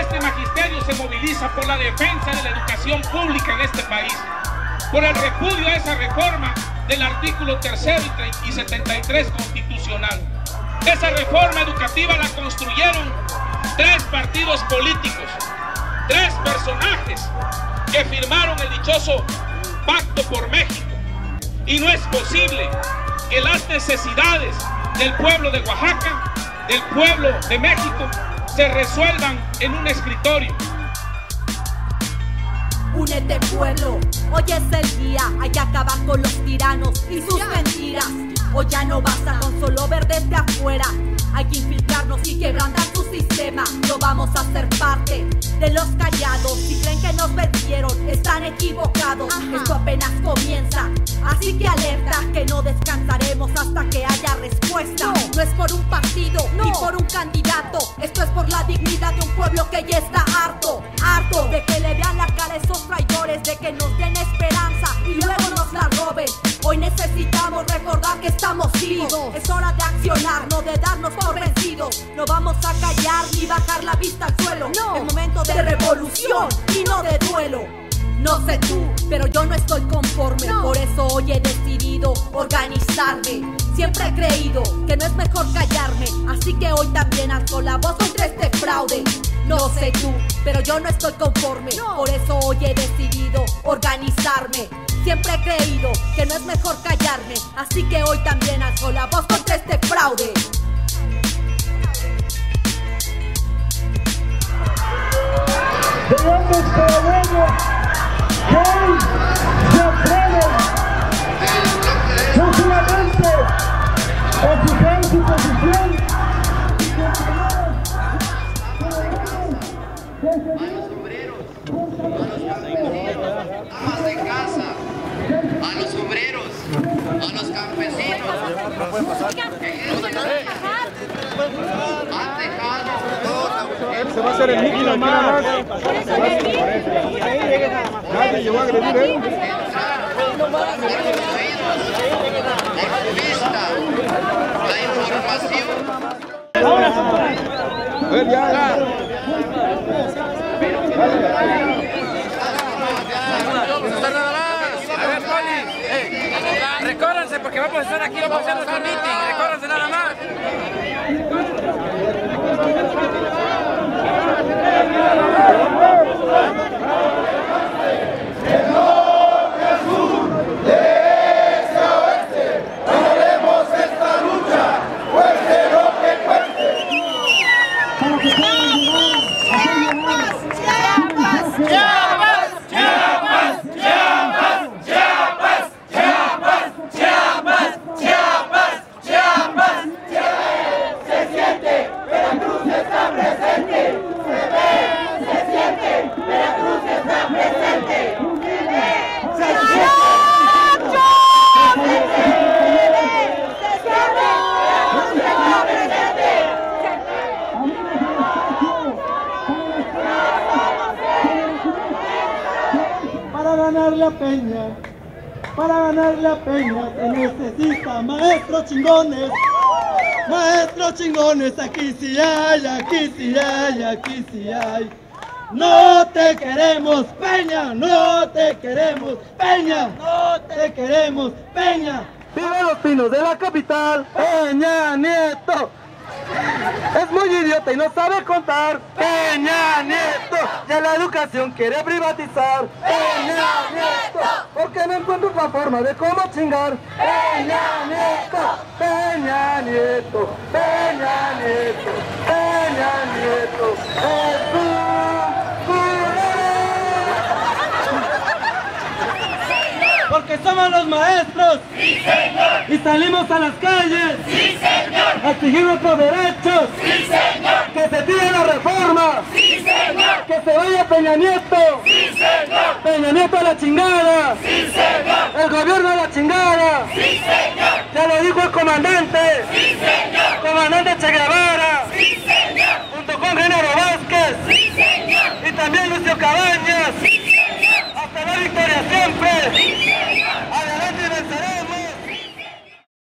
este magisterio se moviliza por la defensa de la educación pública en este país, por el repudio a esa reforma del artículo 3 y 73 constitucional. Esa reforma educativa la construyeron tres partidos políticos, tres personajes que firmaron el dichoso Pacto por México. Y no es posible que las necesidades del pueblo de Oaxaca, del pueblo de México, se resuelvan en un escritorio. Únete pueblo, hoy es el día, hay que acabar con los tiranos y sus mentiras. Hoy ya no basta con solo ver desde afuera, hay que infiltrarnos y quebrantar su sistema. No vamos a ser parte de los callados. Si creen que nos vencieron, están equivocados. Esto apenas comienza. Así que alerta que no descansaremos hasta que un pueblo que ya está harto. Harto de que le vean la cara a esos traidores, de que nos den esperanza y luego nos la roben. Hoy necesitamos recordar que estamos vivos. Es hora de accionar, no de darnos por vencidos. No vamos a callar ni bajar la vista al suelo. No, es momento de revolución y no de duelo. No sé tú, pero yo no estoy conforme. Por eso hoy he decidido organizarme. Siempre he creído que no es mejor callarme. Así que hoy también alzo la voz contra este fraude. No sé tú, pero yo no estoy conforme. Por eso hoy he decidido organizarme. Siempre he creído que no es mejor callarme. Así que hoy también alzo la voz contra este fraude. Amas de casa, a los obreros, a los campesinos. Se va a hacer el líquido aquí nada más. Nadie llegó a agredir, ¿eh? vista, la información. A ver, Poli, eh, porque vamos a estar aquí, vamos a hacer nuestro meeting, recórranse nada más. Ganar la peña, para ganar la peña se necesita maestros chingones. Maestros chingones, aquí sí hay, aquí sí hay, aquí sí hay. No te queremos, Peña, no te queremos, Peña, no te queremos, Peña. ¡Viva los pinos de la capital! ¡Peña Nieto! Es muy idiota y no sabe contar. Peña Nieto, ya la educación quiere privatizar. Peña Nieto, porque no encuentro otra forma de cómo chingar. Peña Nieto, Peña Nieto, Peña Nieto, Peña Nieto. Es un Porque somos los maestros. Y salimos a las calles. A exigir nuestros derechos. Que se tire la reforma. Que se vaya Peña Nieto. Peña Nieto a la chingada. El gobierno a la chingada. Ya lo dijo el comandante. Comandante Che Guevara. Junto con Genaro Vázquez. Y también Lucio Cabañas.